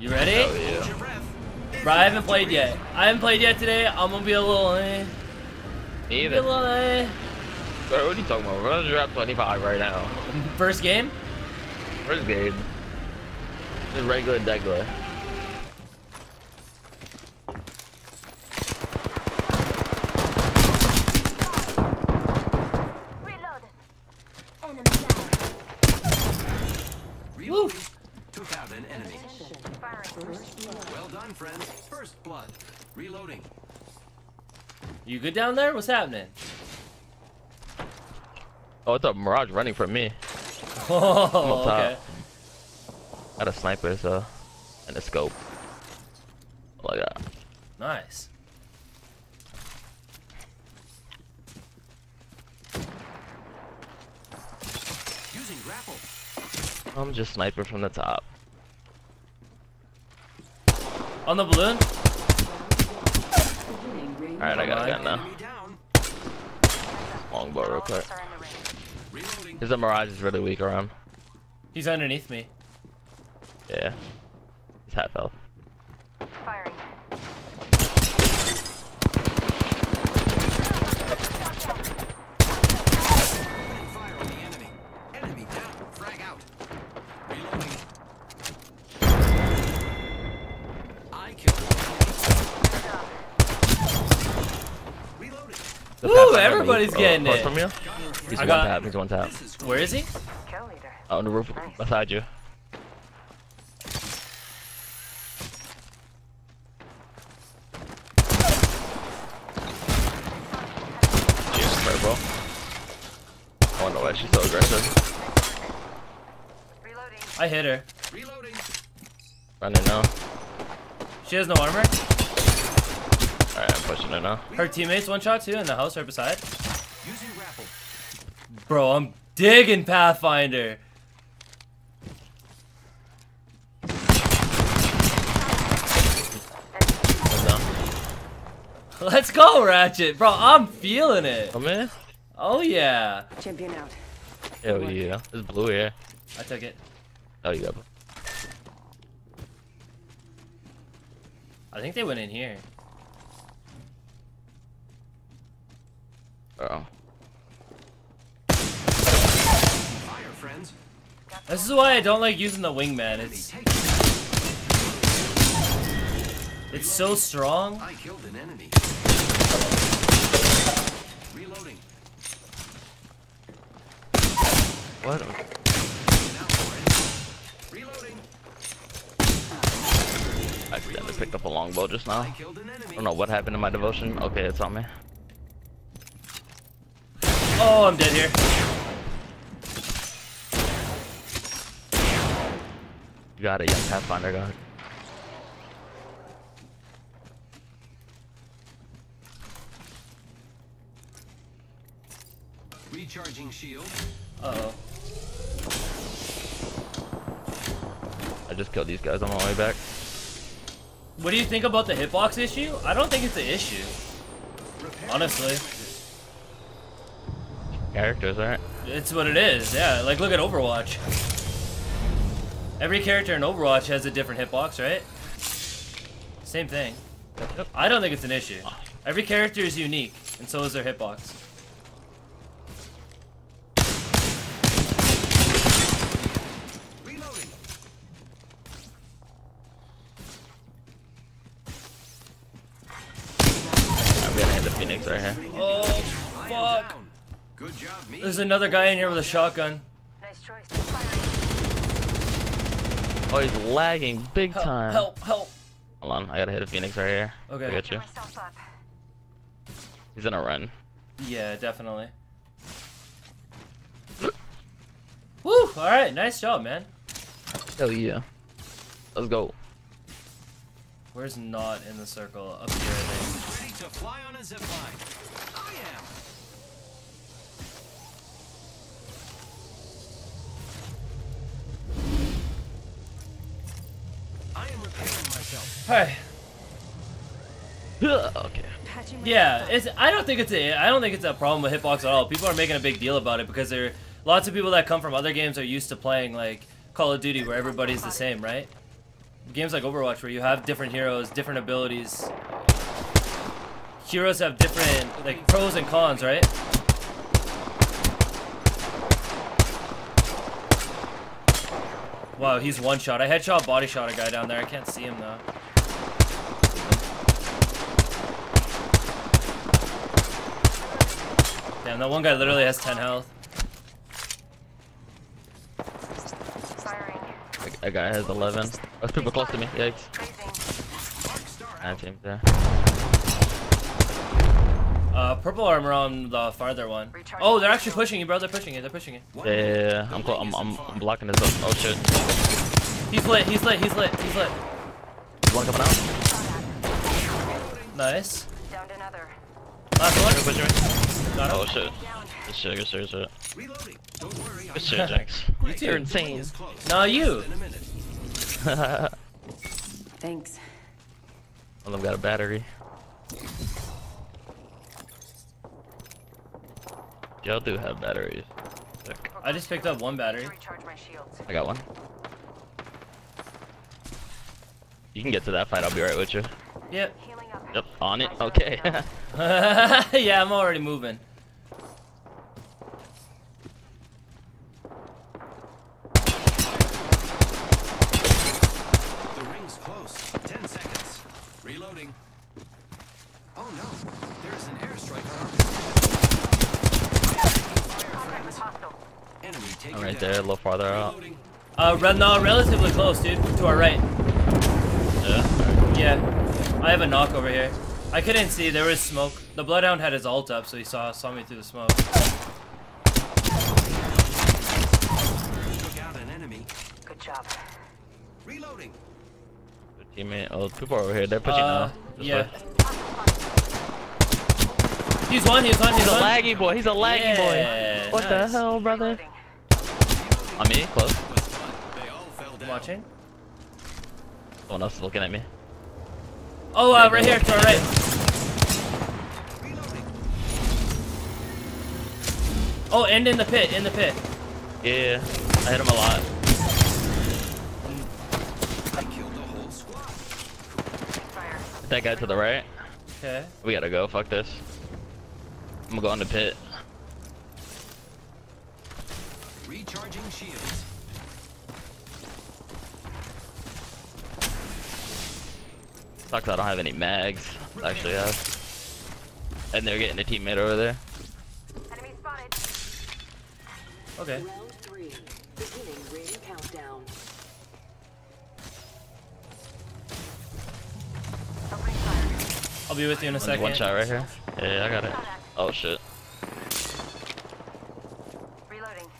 You ready? Oh yeah. Bro, I haven't played yet. I haven't played yet today. I'm gonna be a little eh. Me Be a either. little eh. Bro, what are you talking about? We're gonna drop 25 right now. First game? First game. Just regular degular. Reload. Enemy down. Reloading. Took out an enemy. Well done, friends. First blood. Reloading. You good down there? What's happening? Oh, it's a Mirage running from me. Oh, on top. okay. Got a sniper, so. And a scope. Look at that. Nice. Using grapple. I'm just sniper from the top. On the balloon? Alright, I got a gun now. Longbow real quick. Almost are in the ring. Reloading. Cause the Mirage is really weak around. He's underneath me. Yeah. He's half health. Pathfinder everybody's lead, getting across it. From you? He's I one got- tap. He's one tap. Where is he? Kill leader. On the roof beside you. She's purple. I wonder why she's so aggressive. Reloading. I hit her. Reloading. Running now. She has no armor. Alright, I'm pushing her now. Her teammates one shot too in the house right beside. Using grapple. Bro, I'm digging Pathfinder. Let's go, Ratchet. Bro, I'm feeling it. Come in. Oh, yeah. Champion out. Hell yeah. It's blue here. I took it. Oh, you got I think they went in here. Oh. Friends. This is why I don't like using the wingman. Enemy It's it's so strong. I killed an enemy. Reloading. What? Reloading. I accidentally picked up a longbow just now. I killed an enemy. I don't know what happened to my devotion. Okay, it's on me. Oh, I'm dead here. Got it, young Pathfinder God. Recharging shield. Uh oh. I just killed these guys on my way back. What do you think about the hitbox issue? I don't think it's an issue. Honestly, Characters, right? it's what it is. Yeah, like look at Overwatch. Every character in Overwatch has a different hitbox, right? Same thing. I don't think it's an issue. Every character is unique, and so is their hitbox. Reloading. I'm gonna hit the Phoenix right here. Oh, fuck. Good job, me. There's another guy in here with a shotgun. Nice choice. Firing. Oh, he's lagging big Help, time. help, help. Hold on, I gotta hit a Phoenix right here. Okay. I got Get you. He's in a run. Yeah, definitely. Woo! Alright, nice job, man. Hell yeah. Let's go. Where's not in the circle? Up here, I think. Ready to fly on a zip myself. Hi. okay. Yeah, it's. I don't think it's a. I don't think it's a problem with hitbox at all. People are making a big deal about it because there. Are lots of people that come from other games are used to playing like Call of Duty, where everybody's the same, right? games like Overwatch where you have different heroes, different abilities. Heroes have different like pros and cons, right? Wow, he's one shot. I headshot body shot a guy down there. I can't see him though. Damn, that one guy literally has 10 health. Firing. A, a guy has 11. There's people close to me. Yikes. Phasing. Nine teams there. Uh, purple armor on the farther one. Oh, they're actually pushing you, bro. They're pushing it. They're pushing it. Yeah, yeah, yeah. I'm, I'm, I'm, I'm blocking this up. Oh shit. He's lit. He's lit. He's lit. He's lit. One coming out. Nice. Downed another. Last one. Push me. Got Oh shit. Down. Good shit, good shit, good shit. Don't worry. Good shit, Jax. You too. You're insane. Nah, you. In a minute. Thanks. One of them got a battery. Y'all do have batteries. Sick. I just picked up one battery. Recharge my shields. I got one. You can get to that fight, I'll be right with you. Yep. Yep, on it. Okay. yeah, I'm already moving. The ring's close. Ten seconds. Reloading. Oh no. There's an airstrike on our Contact with hostile. enemy taken I'm right there, a little farther out. Uh, re no, relatively close, dude. To our right. Yeah. Yeah. I have a knock over here. I couldn't see. There was smoke. The Bloodhound had his ult up, so he saw saw me through the smoke. Took out an enemy. Good job. Reloading. Good teammate. Oh, people are over here. They're pushing Uh, now. This yeah. way. He's one. He's one. He's He's a laggy boy. He's a laggy Yeah, boy. What the hell, brother? Reloading. On me, close. Was fun. They all fell down. Watching. Someone else is looking at me. Oh, uh, right here to our right. Oh, and in the pit. In the pit. Yeah, I hit him a lot. I killed the whole squad. That guy to the right. Okay. We gotta go. Fuck this. I'm gonna go in the pit. Recharging shields. Sucks I don't have any mags. Actually, I have. And they're getting a teammate over there. Enemy spotted. Okay. Round three. Beginning ring countdown. I'll be with you in a second. One shot right here. Yeah, I got it. Oh shit. Reloading.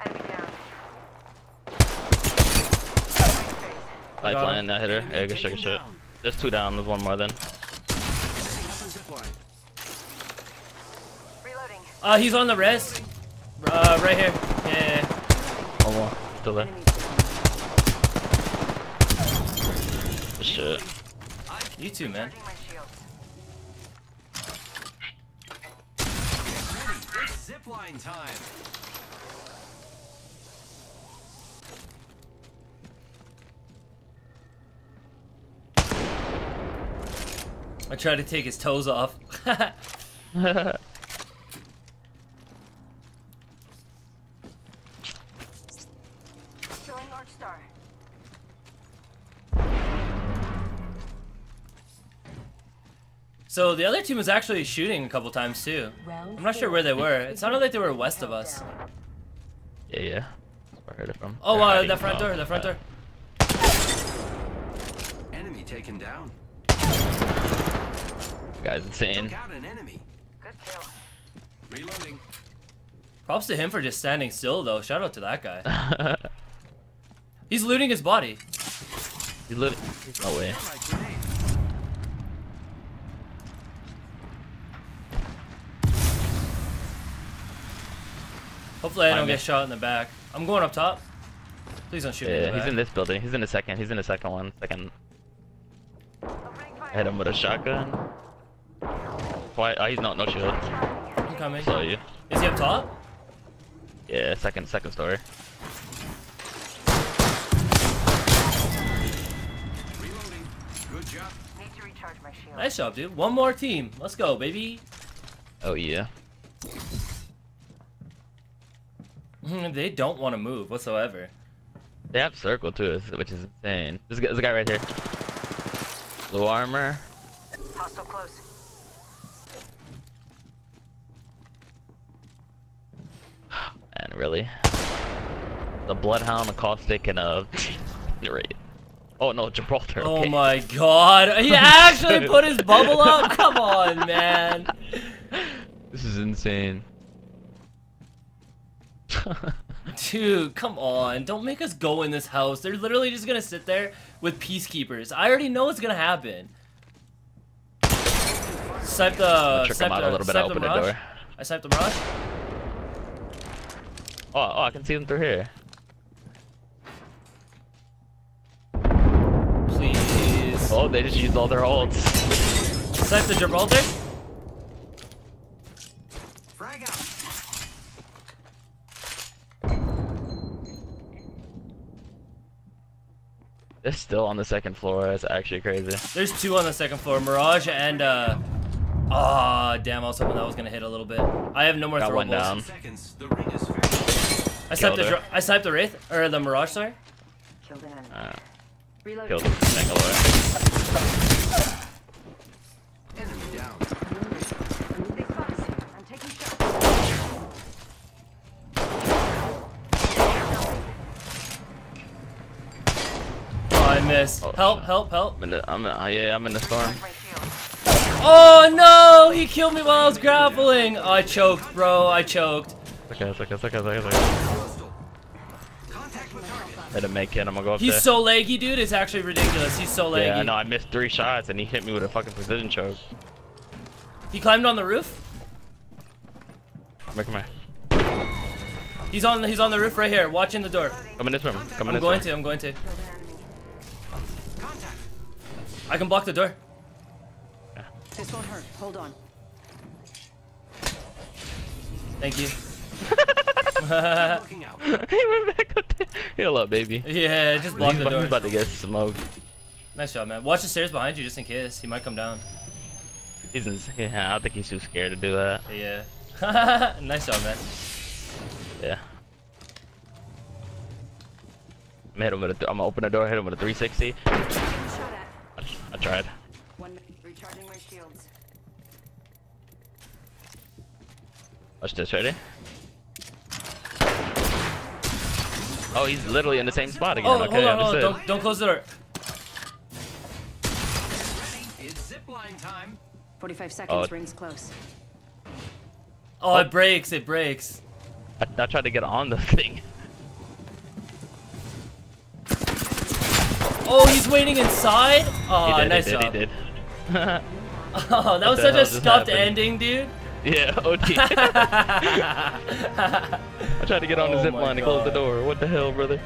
Enemy down. I got flying him. That hitter. Yeah, good shit, good shit. There's two down. There's one more then. Reloading. Uh, he's on the res. Uh, right here. Yeah. yeah, yeah. One more. Still there. Enemy shit. You too, man. Recharging my shields. Ready. It's zipline time. I tried to take his toes off. Showing Arc Star. so the other team was actually shooting a couple times too. I'm not sure where they were. It sounded like they were west of us. yeah, yeah. That's where I heard it from. Oh, They're uh, the front door. The front door. Enemy taken down. Guy's insane. An enemy. Good kill. Reloading. Props to him for just standing still though. Shout out to that guy. He's looting his body. you live. No way. Hopefully I don't get shot in the back. I'm going up top. Please don't shoot me Yeah, he's back. in this building. He's in the second. He's in the second one. Second. Opening. Hit him with a shotgun quite. Uh, he's not, not sure. I'm coming. Saw you. Is he up top? Yeah, second, second story. Nice job, dude. One more team. Let's go, baby. Oh, yeah. they don't want to move whatsoever. They have circle, too, which is insane. This guy, guy right here. Blue armor. Hostile close. And really, the Bloodhound, the Caustic, and uh, great. Oh no, Gibraltar. Oh my god. He actually put his bubble up? Come on, man. This is insane. Dude, come on. Don't make us go in this house. They're literally just gonna sit there with peacekeepers. I already know what's gonna happen. Snipe the. Trick him out the, a little bit. Open the door. I sniped the Mirage. Oh, oh, I can see them through here. Please. Oh, they just used all their ults. Snipe the Gibraltar. Frag out. They're still on the second floor. That's actually crazy. There's two on the second floor. Mirage and uh. Ah, damn! I was hoping that was gonna hit a little bit. I have no more Got one down. Seconds. The ring is fair. I sniped the. Killed her. Dra- I sniped the wraith or the Mirage. Sorry. Killed an enemy. Uh, Reloading. killed Bangalore. Enemy down. They spotted me. I'm taking shots. Oh, I missed. Oh, help! Help! Help! I'm in the, I'm in, yeah, I'm in the storm. Oh no! He killed me while I was grappling. Oh, I choked, bro. I choked. Okay, it's okay, it's okay, it's okay, it's okay. Hostile. Contact with target. Hit a make hit. I'm gonna go up there. He's there. so laggy, dude. It's actually ridiculous. He's so laggy. yeah, I know. I missed three shots and he hit me with a fucking precision choke. He climbed on the roof. Come here, come here. He's on. He's on the roof right here, watching the door. Come in this room. Come in I'm this going room. to. I'm going to. Killed an enemy. Contact. I can block the door. This won't hurt. Hold on. Thank you. Looking out. he went back up there. Heal up, baby. yeah, just block He's the about, he's about to get smoked. Nice job, man. Watch the stairs behind you, just in case. He might come down. He's in, yeah, I don't think he's too scared to do that. Yeah. nice job, man. Yeah. I'm gonna hit him with a th- I'm gonna open the door, hit him with a 360. Getting shot at. I, I tried. One minute. Recharging my shields. Watch this, ready? Oh, he's literally in the same spot again. Oh, okay, hold on, hold on. Don't, don't close the door. Ready. It's zipline time. 45 seconds. Oh. Rings close. Oh, it breaks. It breaks. I, I tried to get on the thing. Oh, he's waiting inside. Oh, he did, nice he did, job. he did. Oh, that was such a just scuffed happened? ending, dude. yeah, OD. I tried to get on the Oh zip my line and close the door. What the hell, brother?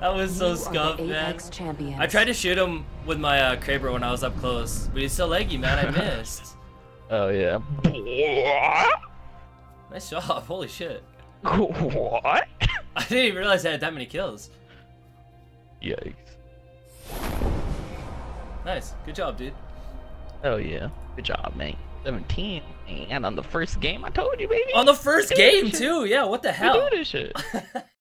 that was so You scuffed, man. Apex champions. I tried to shoot him with my uh, Kraber when I was up close, but he's so leggy, man. I missed. Oh yeah. nice job. Holy shit. what? I didn't even realize I had that many kills. Yikes. Nice. Good job, dude. Oh yeah. Good job, man. 17. And on the first game, I told you, baby. On the first game, too. Yeah, what the We hell? do this shit.